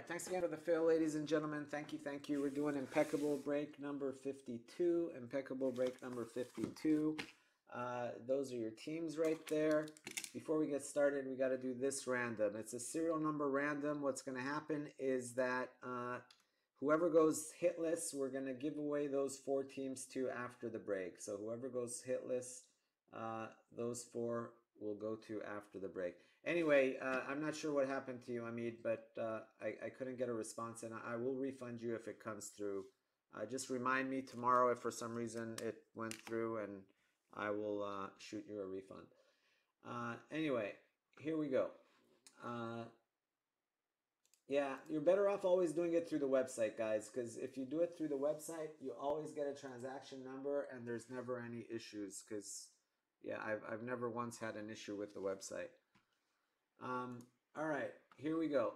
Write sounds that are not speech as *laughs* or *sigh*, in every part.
right, thanks again for the fill, ladies and gentlemen. Thank you, thank you. We're doing impeccable break number 52. Impeccable break number 52. Uh, those are your teams right there. Before we get started, we got to do this random. It's a serial number random. What's going to happen is that uh, whoever goes hitless, we're going to give away those four teams to after the break. So whoever goes hitless, uh, those four will go to after the break. Anyway, uh, I'm not sure what happened to you, Amit, but uh, I, I couldn't get a response, and I will refund you if it comes through. Uh, just remind me tomorrow if for some reason it went through, and I will uh, shoot you a refund. Uh, anyway, here we go. Uh, yeah, you're better off always doing it through the website, guys, because if you do it through the website, you always get a transaction number, and there's never any issues because yeah, I've, I've never once had an issue with the website. Um, all right, here we go.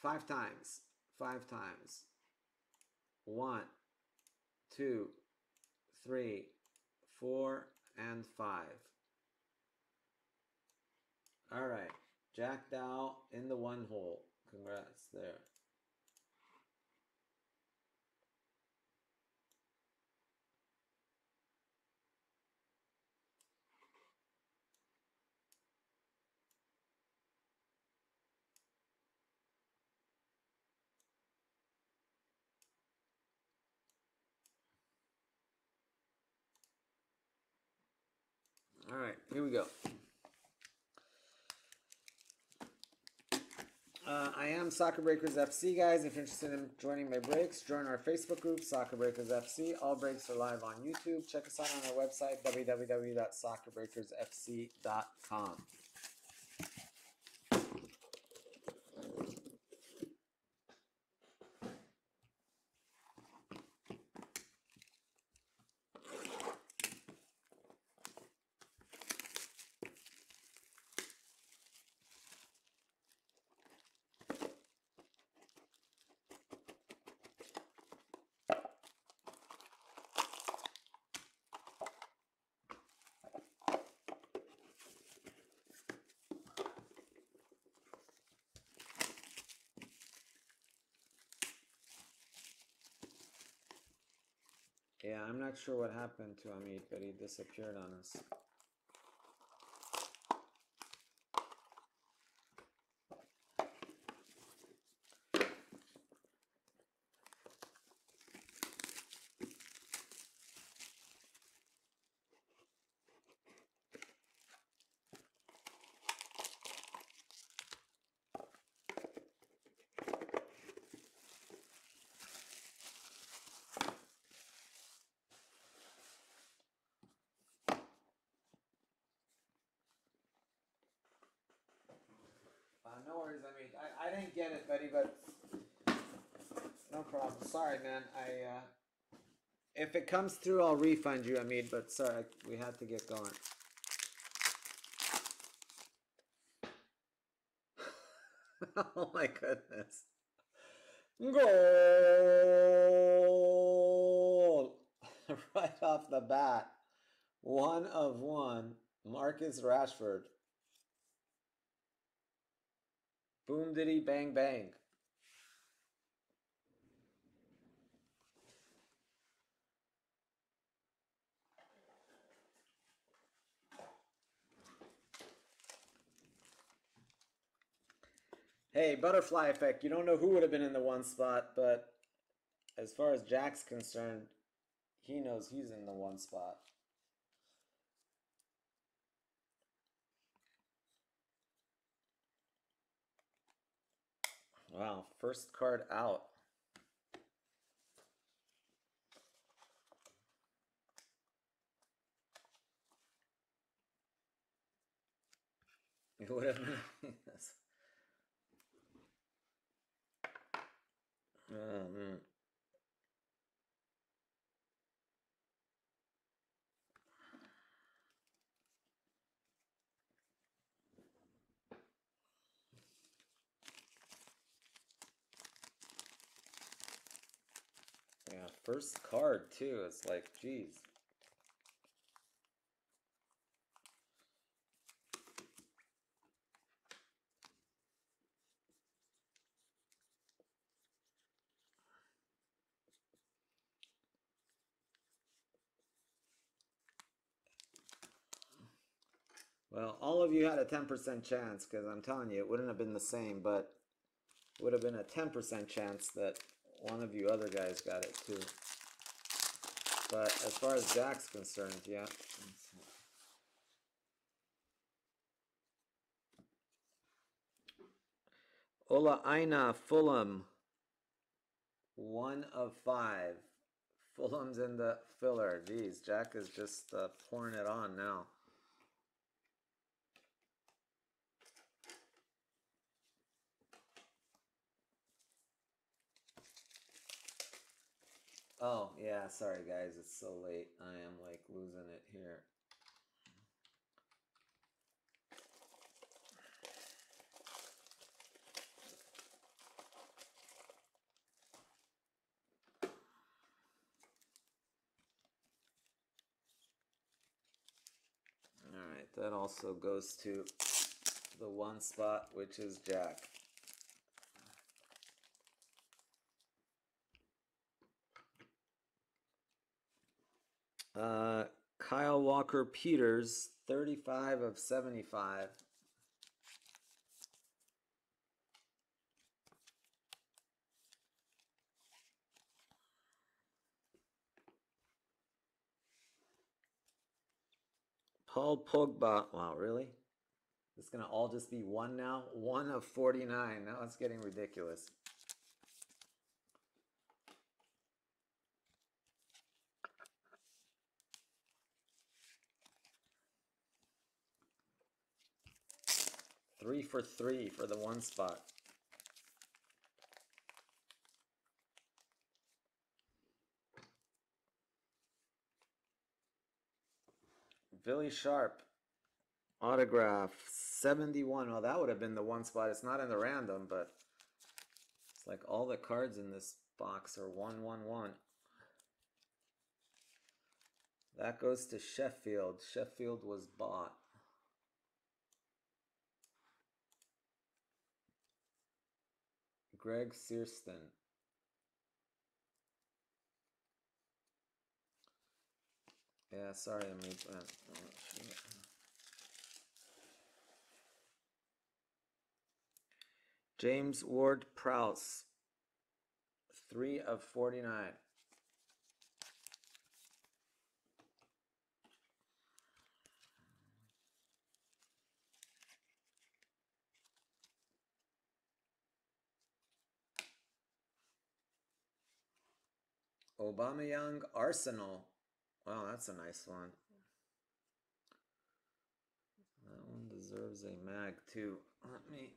Five times, five times. One, two, three, four, and five. All right, Jack Dow in the one hole. Congrats there. All right, here we go. Uh, I am Soccer Breakers FC, guys. If you're interested in joining my breaks, join our Facebook group, Soccer Breakers FC. All breaks are live on YouTube. Check us out on our website, www.soccerbreakersfc.com. Yeah, I'm not sure what happened to Amit, but he disappeared on us. I mean, I, I didn't get it, buddy, but no problem. Sorry, man. I uh, if it comes through, I'll refund you, Amit. But sorry, we had to get going. *laughs* oh my goodness! Goal *laughs* right off the bat. One of one. Marcus Rashford. Boom diddy bang bang. Hey, butterfly effect. You don't know who would have been in the one spot, but as far as Jack's concerned, he knows he's in the one spot. Wow, first card out. It would have been *laughs* yes. Oh man. First card, too. It's like, geez. Well, all of you had a 10% chance because I'm telling you, it wouldn't have been the same, but would have been a 10% chance that one of you other guys got it too. But as far as Jack's concerned, yeah. Ola Aina Fulham. One of five. Fulham's in the filler. Geez, Jack is just uh, pouring it on now. Oh, yeah, sorry guys, it's so late. I am like losing it here. Alright, that also goes to the one spot, which is Jack. Uh, Kyle Walker Peters, 35 of 75. Paul Pogba. Wow, really? It's going to all just be one now? One of 49. Now it's getting ridiculous. Three for three for the one spot. Billy Sharp. Autograph 71. Well, that would have been the one spot. It's not in the random, but it's like all the cards in this box are 111. That goes to Sheffield. Sheffield was bought. Greg Searston. Yeah, sorry, I made that. James Ward Prowse, 3 of 49. Aubameyang Arsenal. Wow, that's a nice one. That one deserves a mag too. Let me.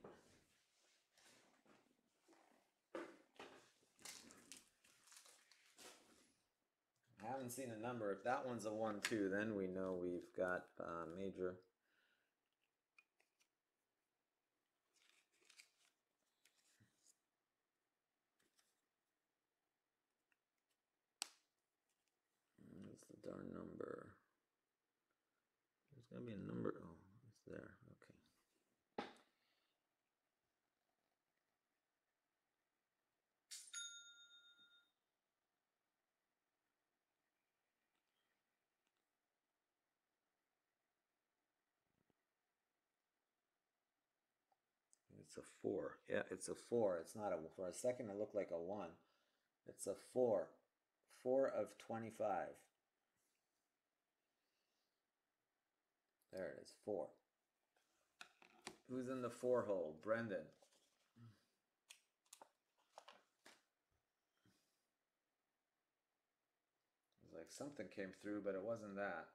I haven't seen a number. If that one's a one two, then we know we've got uh, major. Darn number? There's gonna be a number. Oh, it's there. Okay. It's a four. Yeah, it's a four. It's not a. For a second, it looked like a one. It's a four. Four of twenty-five. There it is. Four. Who's in the four hole? Brendan. It was like something came through, but it wasn't that.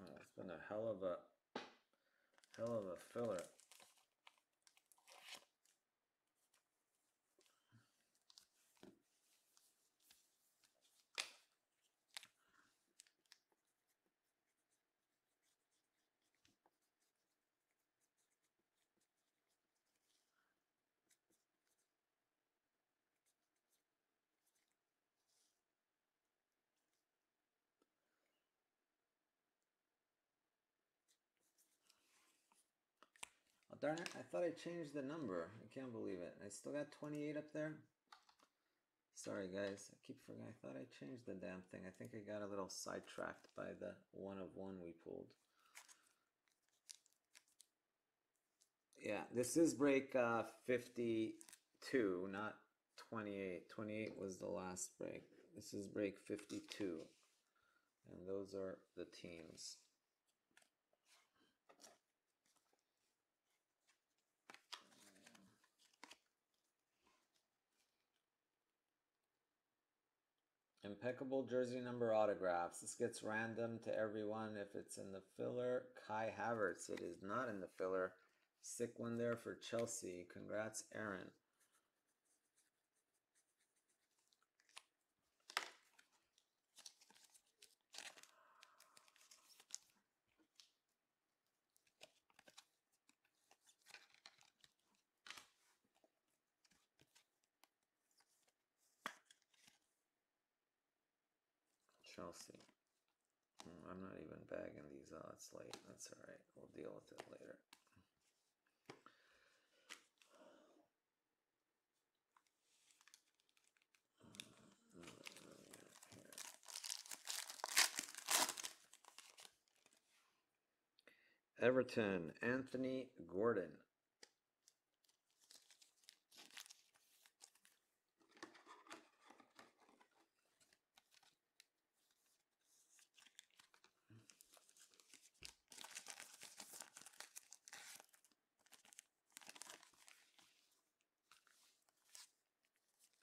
Oh, it's been a hell of a hell of a filler. Darn it, I thought I changed the number. I can't believe it. I still got 28 up there. Sorry guys, I keep forgetting. I thought I changed the damn thing. I think I got a little sidetracked by the one of one we pulled. Yeah, this is break uh, 52, not 28. 28 was the last break. This is break 52. And those are the teams. Impeccable jersey number autographs. This gets random to everyone if it's in the filler. Kai Havertz. It is not in the filler. Sick one there for Chelsea. Congrats, Aaron. Chelsea. Hmm, I'm not even bagging these. It's late. That's all right. We'll deal with it later. Everton, Anthony Gordon.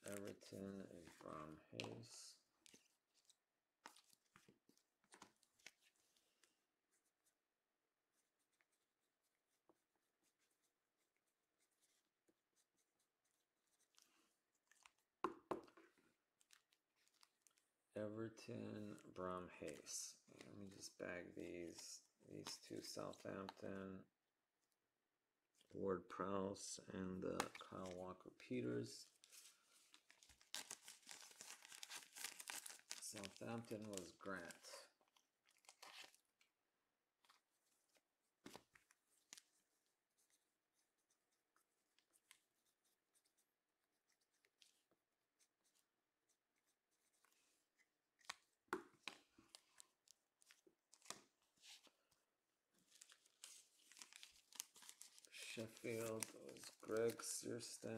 Everton is from Hayes. Everton, Brom Hayes. Let me just bag these. These two Southampton, Ward Prowse, and uh, Kyle Walker Peters. Southampton was Grant. Sheffield was Greg Searston.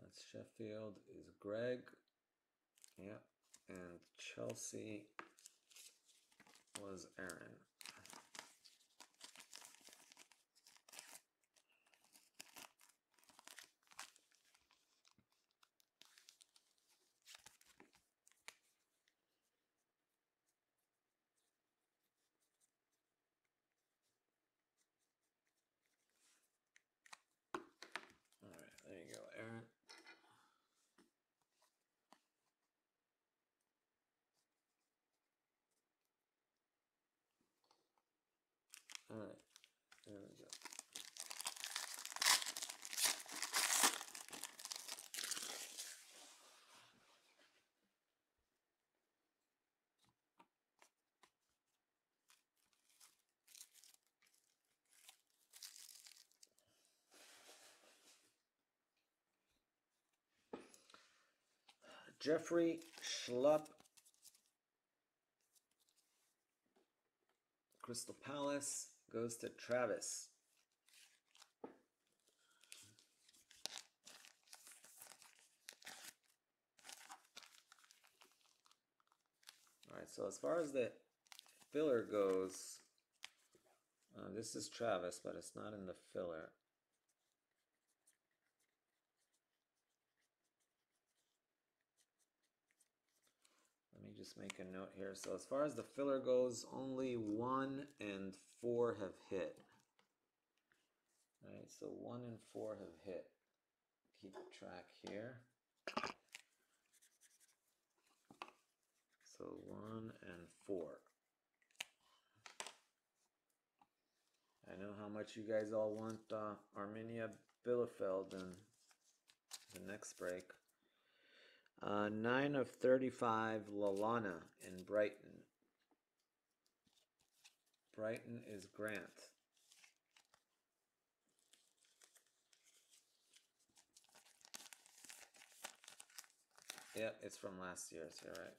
That's Sheffield is Greg. Yep. And Chelsea was Aaron. All right, there you go, Aaron. All right, there we go. Jeffrey Schlupp, Crystal Palace goes to Travis. All right, so as far as the filler goes, uh, this is Travis, but it's not in the filler. Let me just make a note here. So as far as the filler goes, only one and four have hit. All right, so one and four have hit. Keep track here. So one and four. I know how much you guys all want uh, Arminia Bielefeld in the next break. Uh, 9 of 35, Lallana in Brighton. Brighton is Grant. Yep, it's from last year, so you're right.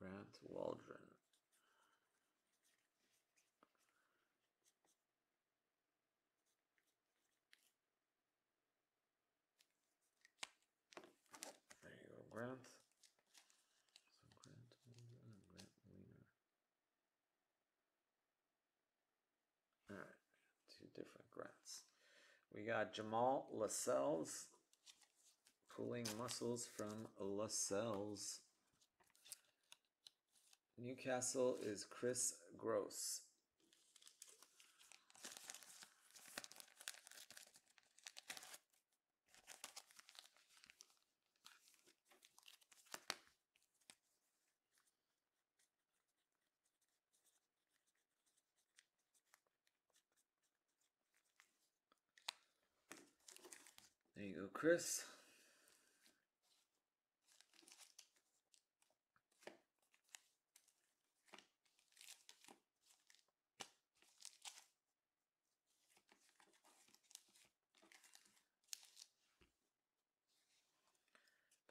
Grant Waldron. There you go, Grant. So Grant Waldron and Grant Wiener. Alright, two different Grants. We got Jamal Lascelles pulling muscles from Lascelles. Newcastle is Chris Gross. There you go, Chris.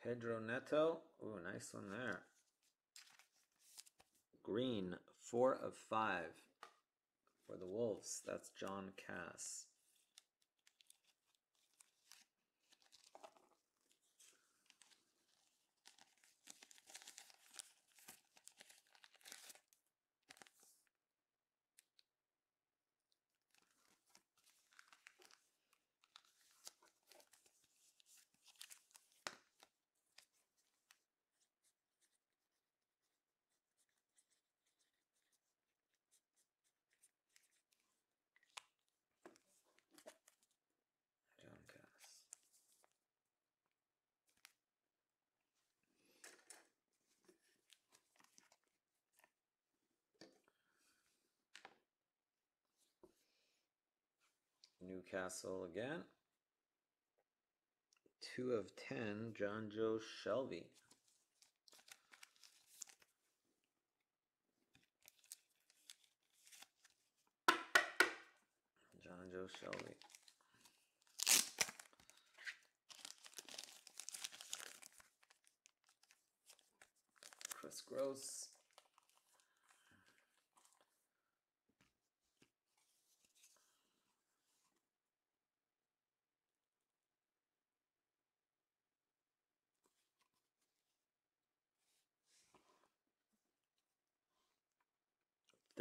Pedro Neto. Ooh, nice one there. Green, four of five for the Wolves. That's John Cass. John Cass. Newcastle again. Two of ten, John Joe Shelby. John Joe Shelby. Chris Gross.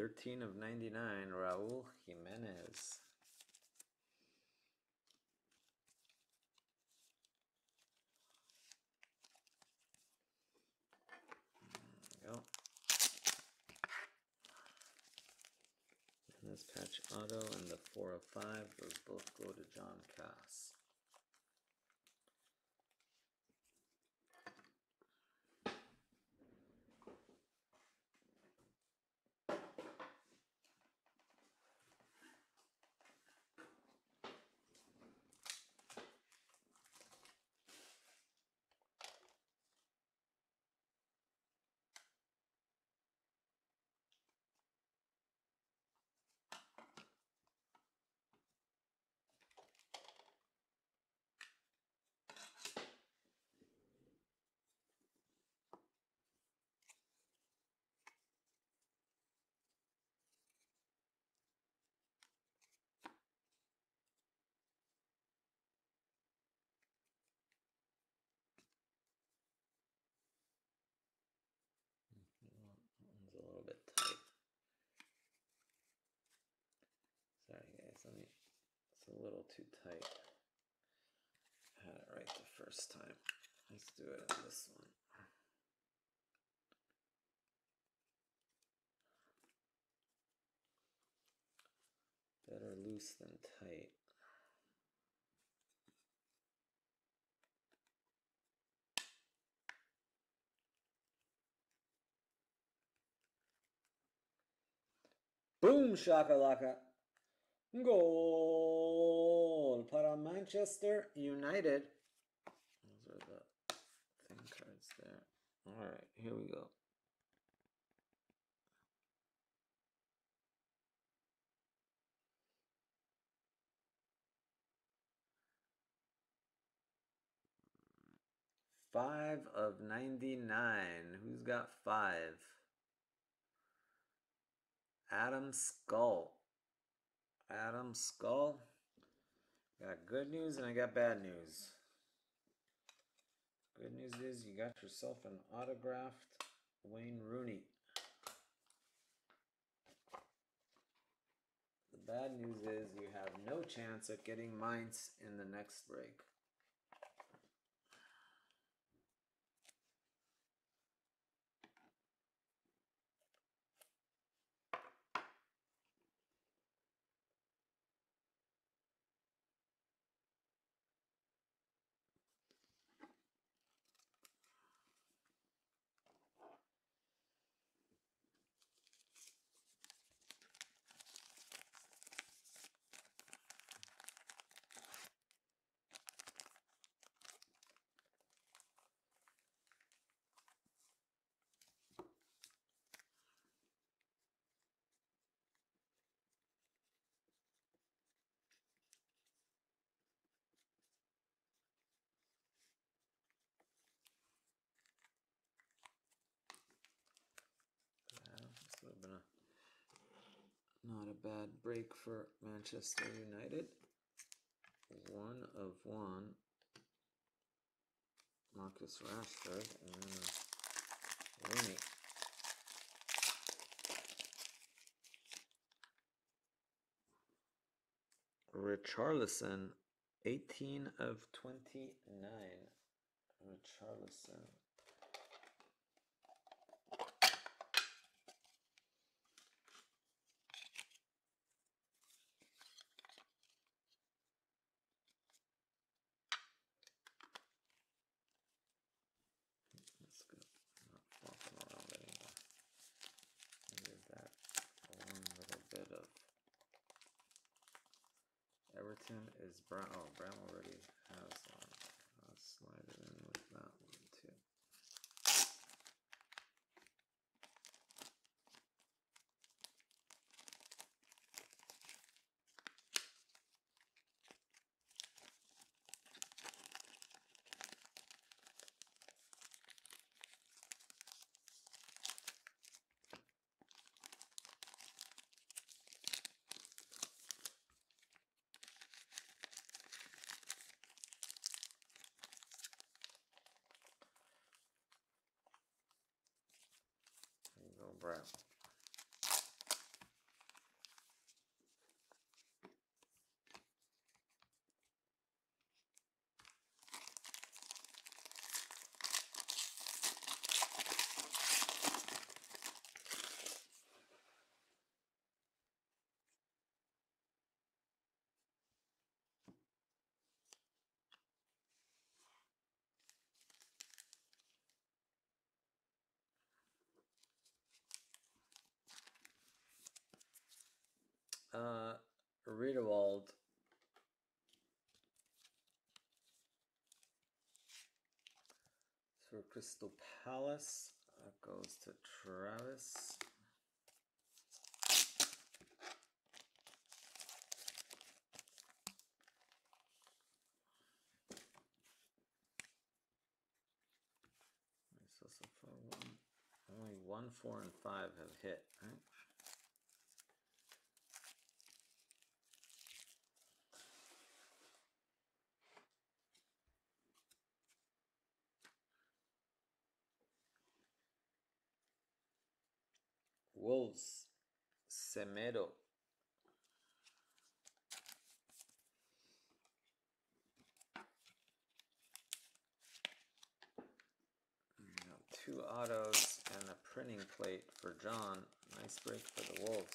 Thirteen of ninety-nine, Raul Jimenez. Go. And this patch auto and the four of five, those both go to John Cass. a little too tight. I had it right the first time. Let's do it on this one. Better loose than tight. Boom shakalaka. Goal para Manchester United. Those are the thing cards there. All right, here we go. Five of 99. Who's got five? Adam Skull. Adam Skull. Got good news and I got bad news. Good news is you got yourself an autographed Wayne Rooney. The bad news is you have no chance at getting Mainz in the next break. This would have been a not a bad break for Manchester United. One of one. Marcus Rashford and Rooney. Richarlison, 18 of 29. Richarlison. That's good. Not flopping around anymore. Needed that one little bit of Everton is Brown. Oh, Brown already has one. I'll slide it in with that one too. There you go, Brown. Uh, Riedewald. For Crystal Palace, that goes to Travis. One, only one, four, and five have hit, right? Wolves, Semedo. Two autos and a printing plate for John. Nice break for the Wolves.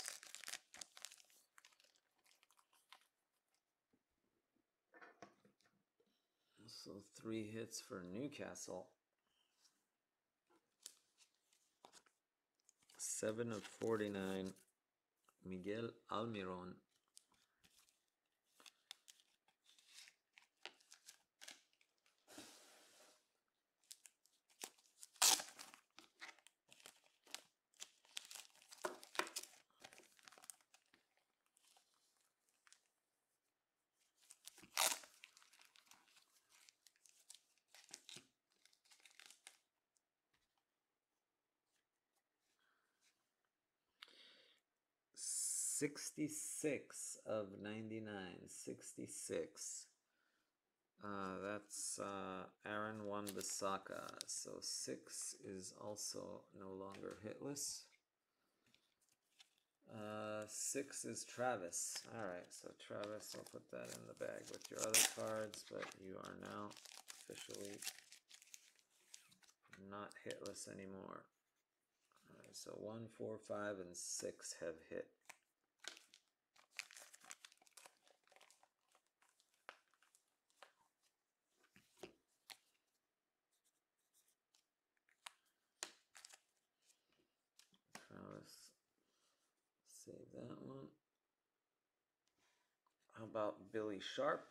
So three hits for Newcastle. Seven of 49 Miguel Almiron. Sixty-six of ninety-nine. Sixty-six. Uh, that's uh, Aaron Wan Bissaka. So six is also no longer hitless. Uh, six is Travis. All right, so Travis, I'll put that in the bag with your other cards, but you are now officially not hitless anymore. All right, so one, four, five, and six have hit. Travis, save that one. How about Billy Sharp?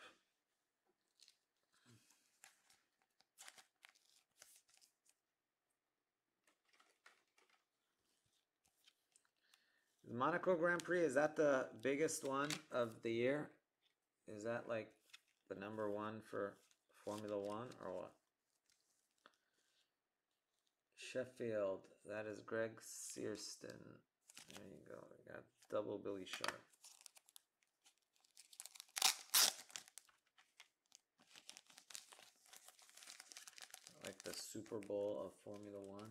The Monaco Grand Prix, is that the biggest one of the year? Is that like the number one for Formula One or what? Sheffield, that is Greg Searston. There you go. We got double Billy Sharp. Like the Super Bowl of Formula One.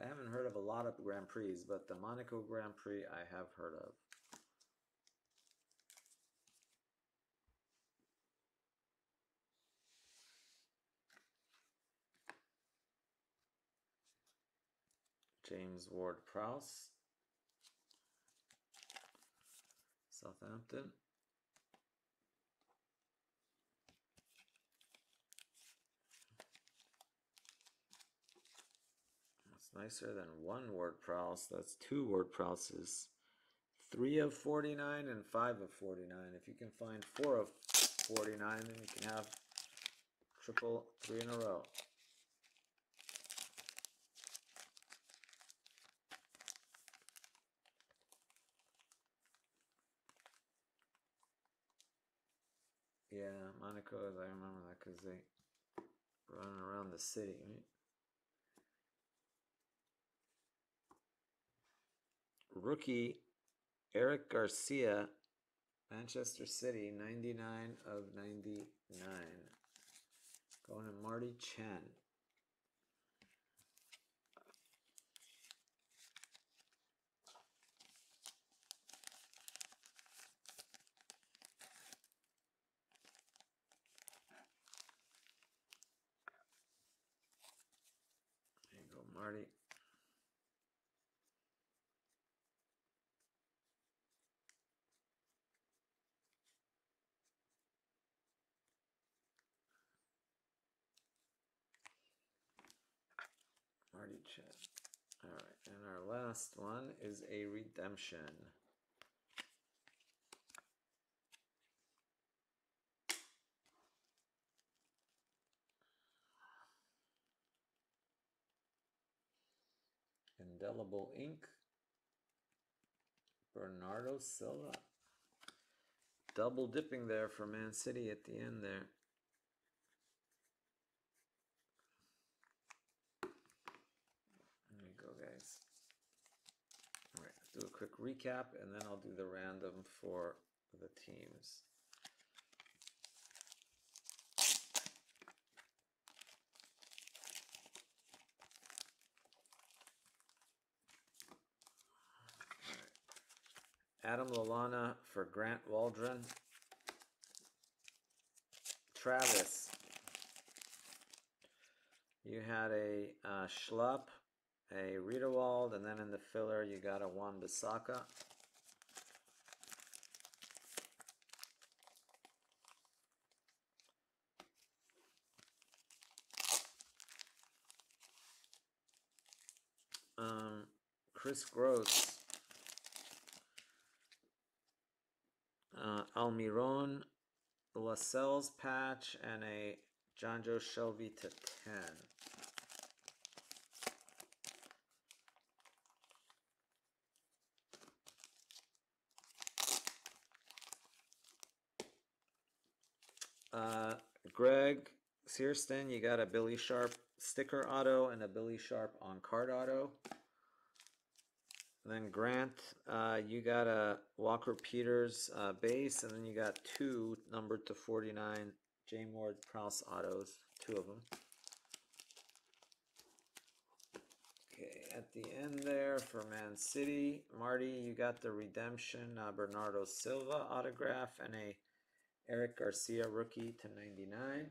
I haven't heard of a lot of Grand Prix, but the Monaco Grand Prix I have heard of. James Ward Prowse, Southampton. Nicer than one word Prowse. That's two word Prowses. Three of 49 and five of 49. If you can find four of 49, then you can have triple three in a row. Yeah, Monaco, I remember that because they running around the city, right? Rookie Eric Garcia, Manchester City, 99 of 99. Going to Marty Chen. There you go, Marty. All right, and our last one is a redemption. Indelible ink. Bernardo Silva. Double dipping there for Man City at the end. There you go, guys. All right, do a quick recap and then I'll do the random for the teams. Adam Lallana for Grant Waldron. Travis. You had a uh, Schlupp, a Riedewald, and then in the filler you got a Wan-Bissaka. Um, Chris Gross. Almiron Lascelles patch and a Jonjo Shelvey to 10. Uh, Greg Searston, you got a Billy Sharp sticker auto and a Billy Sharp on card auto. then Grant, uh, you got a Walker Peters uh, base, and then you got two numbered to 49 J Ward Prowse autos, two of them. Okay, at the end there for Man City, Marty, you got the redemption uh, Bernardo Silva autograph and a Eric Garcia rookie to 99.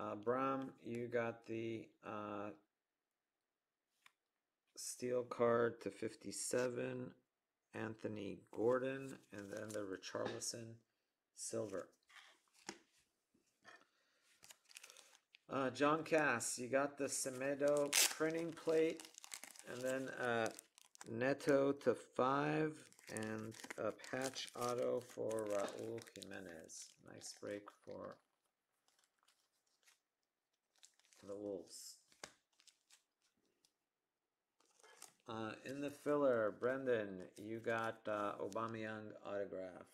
Uh, Bram, you got the uh, steel card to 57, Anthony Gordon, and then the Richarlison silver. Uh, John Cass, you got the Semedo printing plate, and then uh, Neto to five, and a patch auto for Raul Jimenez. Nice break for the Wolves. Uh, in the filler, Brendan, you got uh, Young autograph.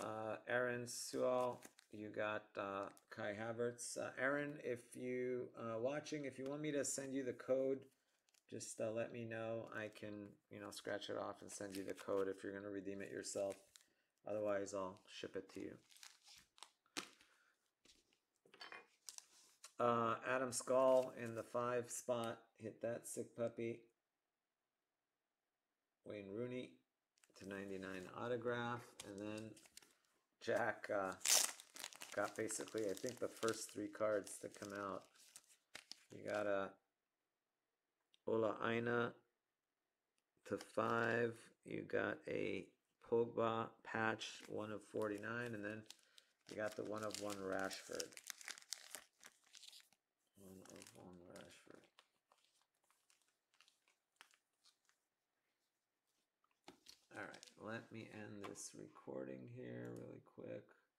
Uh, Aaron Sewell, you got uh, Kai Havertz. Uh, Aaron, if you uh, watching, if you want me to send you the code, just uh, let me know. I can, you know, scratch it off and send you the code if you're going to redeem it yourself. Otherwise, I'll ship it to you. Uh, Adam Skull in the five spot. Hit that sick puppy. Wayne Rooney to 99 autograph. And then Jack uh, got basically, I think, the first three cards to come out. You got a Ola Aina to five. You got a Pogba patch, one of 49. And then you got the one of one Rashford. One of one Rashford. All right, let me end this recording here really quick.